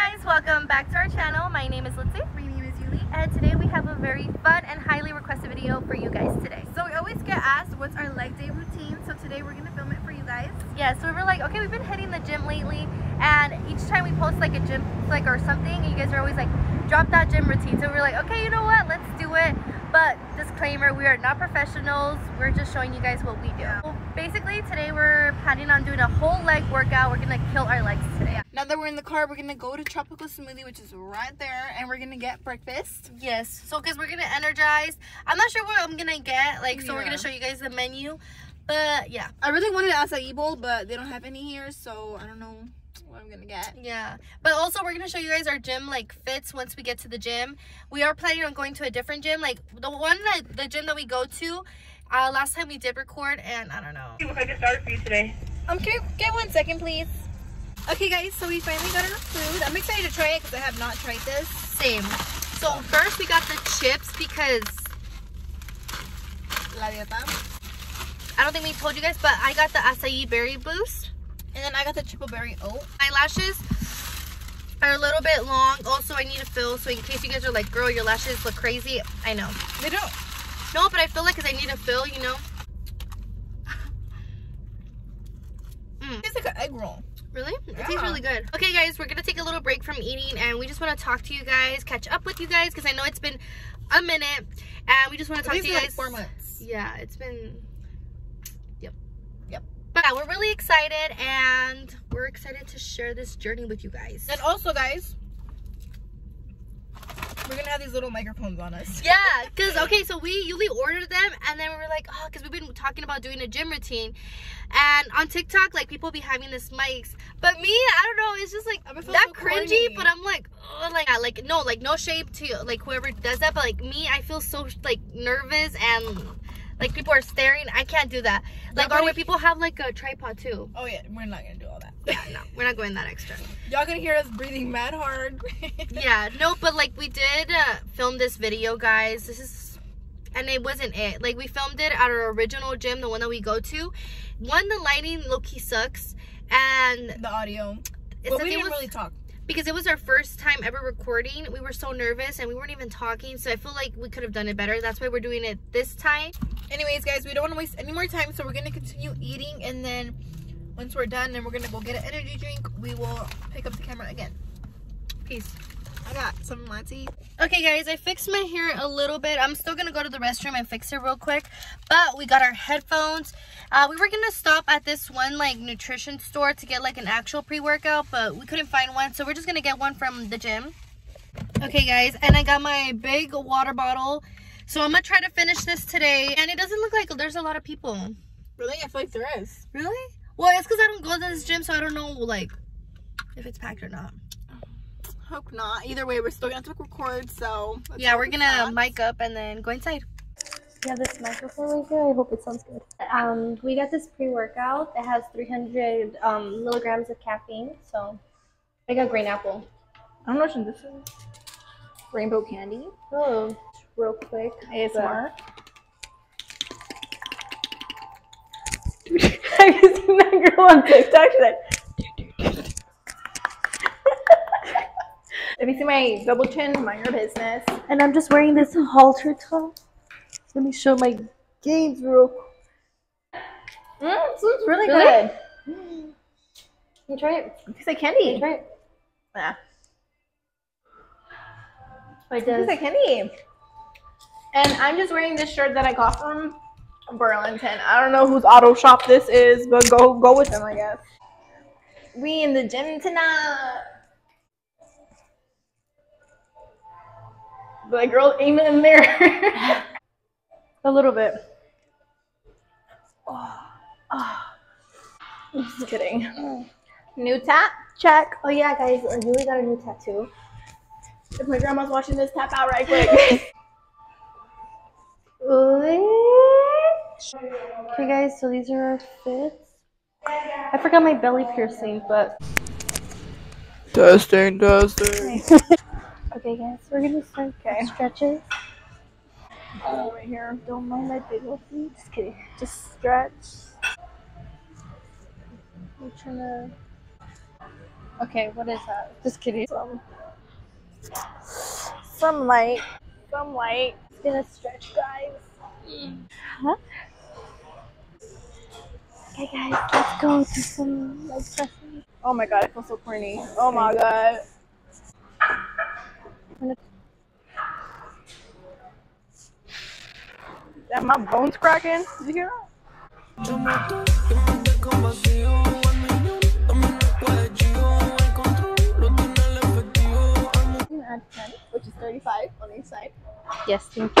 guys, welcome back to our channel. My name is Litzy. My name is Yuli. And today we have a very fun and highly requested video for you guys today. So we always get asked what's our leg day routine. So today we're gonna film it for you guys. Yeah, so we were like, okay, we've been hitting the gym lately, and each time we post like a gym like or something, you guys are always like, drop that gym routine. So we we're like, okay, you know what? Let's do it. But disclaimer, we are not professionals. We're just showing you guys what we do. Yeah. Basically, today we're planning on doing a whole leg workout. We're gonna kill our legs today. Now that we're in the car, we're gonna go to Tropical Smoothie, which is right there, and we're gonna get breakfast. Yes. So because we're gonna energize. I'm not sure what I'm gonna get. Like, so we're gonna show you guys the menu. But yeah. I really wanted acai bowl, but they don't have any here, so I don't know what I'm gonna get. Yeah, but also we're gonna show you guys our gym like fits once we get to the gym. We are planning on going to a different gym, like the one that the gym that we go to. Uh, last time we did record, and I don't know. Look like it started for you today. Um, can you get one second, please? Okay, guys, so we finally got our food. I'm excited to try it because I have not tried this. Same. So first we got the chips because La dieta. I don't think we told you guys, but I got the acai berry boost. And then I got the triple berry oat. My lashes are a little bit long. Also, I need to fill, so in case you guys are like, girl, your lashes look crazy. I know. They don't. No, but I feel like because I need a fill, you know. Mm. It's like an egg roll. Really? It tastes really good. Okay, guys, we're gonna take a little break from eating, and we just want to talk to you guys, catch up with you guys, because I know it's been a minute, and we just want to talk to you guys. Like four months. Yeah, it's been. Yep. Yep. But yeah, we're really excited, and we're excited to share this journey with you guys. And also, guys, we're gonna have these little microphones on us. Yeah, because, okay, so we usually ordered them, and then we were like, oh, because we've been talking about doing a gym routine. And on TikTok, like, people be having this mics. But me, I don't know, it's just like, that so cringy, corny. but I'm like, oh, like, I, like, no, like, no shape to, like, whoever does that. But, like, me, I feel so, like, nervous and, like, people are staring. I can't do that. Like, or when people have, like, a tripod, too. Oh yeah, we're not gonna do all that. Yeah, no, we're not going that extra. Y'all gonna hear us breathing mad hard. yeah no but like we did uh, film this video guys this is and it wasn't it like we filmed it at our original gym the one that we go to one the lighting low-key sucks and the audio. it's But we didn't was really talk. Because it was our first time ever recording we were so nervous and we weren't even talking so i feel like we could have done it better that's why we're doing it this time Anyways, guys, we don't want to waste any more time, so we're gonna continue eating, and then once we're done, then we're gonna go get an energy drink. We will pick up the camera again. peace I got some latte. Okay guys, I fixed my hair a little bit. I'm still gonna go to the restroom and fix it real quick. But we got our headphones. Uh, we were gonna stop at this one like nutrition store to get like an actual pre-workout, but we couldn't find one. So we're just gonna get one from the gym. Okay guys, and I got my big water bottle. So I'm gonna try to finish this today. And it doesn't look like there's a lot of people. Really? I feel like there is. Really? Well, it's because I don't go to this gym, so I don't know like if it's packed or not. Hope not. Either way, we're still gonna have to record, so. Yeah, we're gonna not. mic up and then go inside. We have this microphone right here. I hope it sounds good. Um, we got this pre-workout. It has 300 um, milligrams of caffeine. So I got green apple. I don't know what this is. Rainbow candy. Oh, real quick. ASMR. Have you seen that girl on TikTok? She's like, If you see my double chin, mind your business. and I'm just wearing this halter top. Let me show my gains real quick. Mm, this looks really, Really? good. You try it. It tastes like candy. You try it. Yeah. It It does. tastes like candy. And I'm just wearing this shirt that I got from Burlington. I don't know whose auto shop this is, but go go with them, I guess. We in the gym tonight. The girl aiming in there. A little bit. Oh, oh. Just kidding. New tap, check. Oh yeah, guys, I really got a new tattoo. If my grandma's watching this, tap out right quick. Okay, guys, so these are our fits. I forgot my belly piercing, but testing, testing. okay, guys, we're gonna start Okay. stretches. Over here. Don't mind my big old feet. Just kidding. Just stretch. I'm trying to. Okay, what is that? Just kidding. Some, some light. Some light. It's gonna stretch, guys. Huh? Okay, guys, let's go do some leg presses. Oh my god, I feel so corny. Oh my god. Damn, my bones cracking. Did you hear that? Somos tú, que mente con vacío al millón. También no puedes chido, el control lo tiene el efectivo. Al You can add 10, which is 35 on each side. Yes, thank you.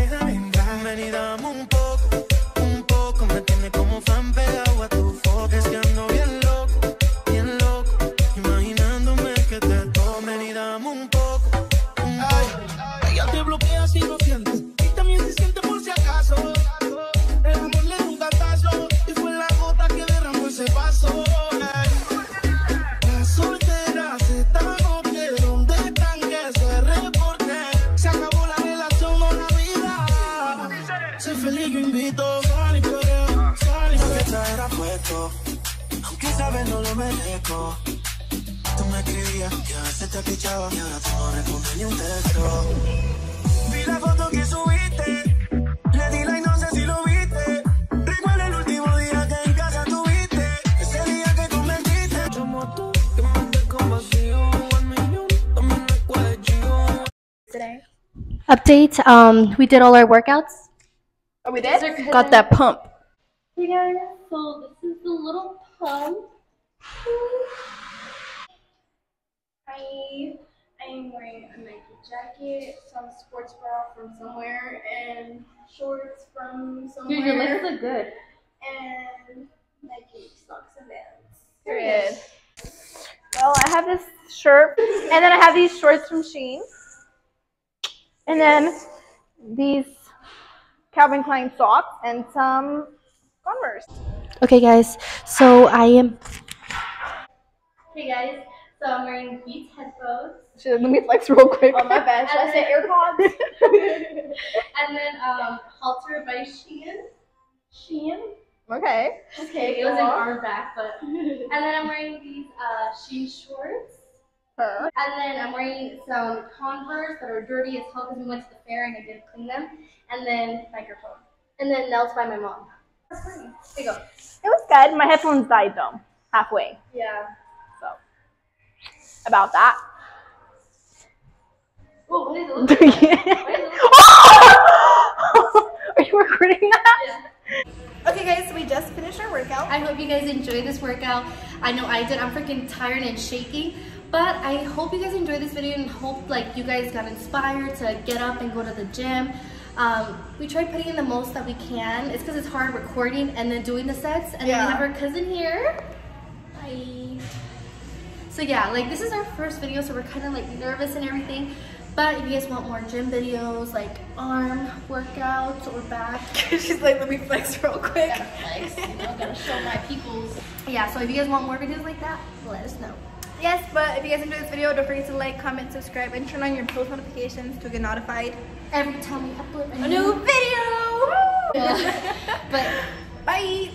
traerá. Aunque sabes no lo merezco. Tú me escribías que a veces te pichaba y ahora tú no respondes ni un texto. Vi la foto que subiste, le di like, no sé si lo viste. Recuerda el último día que en casa tuviste, ese día que tú me diste. Somos tú, que mente con vacío al millón, también no puedes chido. Today. Update. Um, we did all our workouts. Oh, we did? Got that pump. Hey guys, so this is the little pump. I I am wearing a Nike jacket, some sports bra from somewhere, and shorts from somewhere. Dude, your legs look good. and Nike socks and bands. Period. Well, I have this shirt, and then I have these shorts from Shein, and then these Calvin Klein socks and some Converse. Okay, guys. So I am. Hey guys, so I'm wearing Beats headphones. Should let me flex real quick. Oh, my bad. Should I say AirPods? And then um, Halter by Shein. Shein? okay. Okay, it was an arm back, but. And then I'm wearing these uh, Shein shorts. Her. And then I'm wearing some Converse that are dirty as hell because we went to the fair and I did clean them. And then microphone. And then nails by my mom. There you go. It was good. My headphones died though, halfway. Yeah. So about that. Oh, what is it? Look like? What is it? Are you recording that? Yeah. Okay, guys, so we just finished our workout. I hope you guys enjoyed this workout. I know I did. I'm freaking tired and shaky. But I hope you guys enjoyed this video and hope like you guys got inspired to get up and go to the gym. Um, we try putting in the most that we can. It's because it's hard recording and then doing the sets. And then we have our cousin here. Hi. So yeah, like this is our first video, so we're kind of like nervous and everything. But if you guys want more gym videos, like arm workouts or back, She's like, let me flex real quick. gotta flex, you know, gotta show my peoples. Yeah, so if you guys want more videos like that, let us know. Yes, but if you guys enjoyed this video, don't forget to like, comment, subscribe, and turn on your post notifications to get notified. Every time we upload a A new video! But Bye.